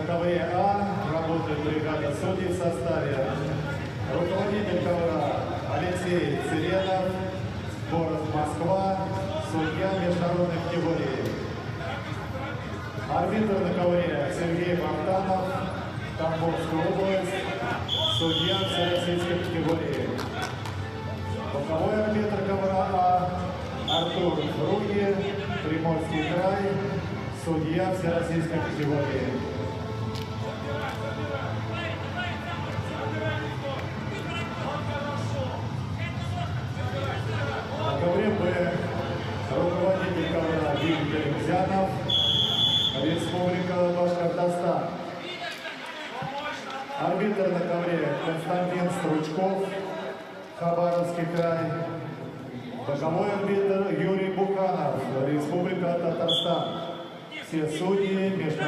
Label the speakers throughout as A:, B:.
A: ковре А работает бригада судей в составе. Руководитель ковра Алексей Циренов, город Москва, судья международной категории. Арбитр на ковре Сергей Богданов, Тамбовская область, судья всероссийской категории. Боковой арбитр ковра А Артур Руги, Приморский край, судья всероссийской категории. Мзянов, Республика Башкортостан. Арбитр на ковре Константин Стручков, Хабаровский край. Боковой арбитр Юрий Буханов, Республика Татарстан. Все судьи международной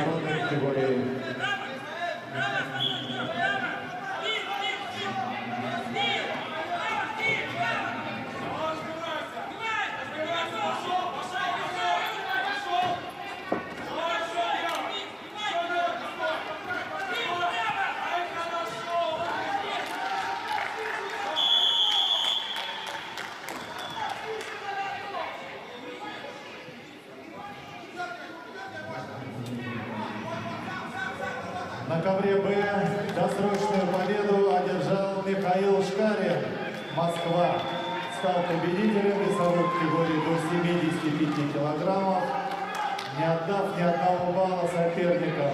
A: На ковре «Б» досрочную победу одержал Михаил Шкарин, Москва. Стал победителем весовой категории до 75 килограммов, не отдав ни одного балла соперникам.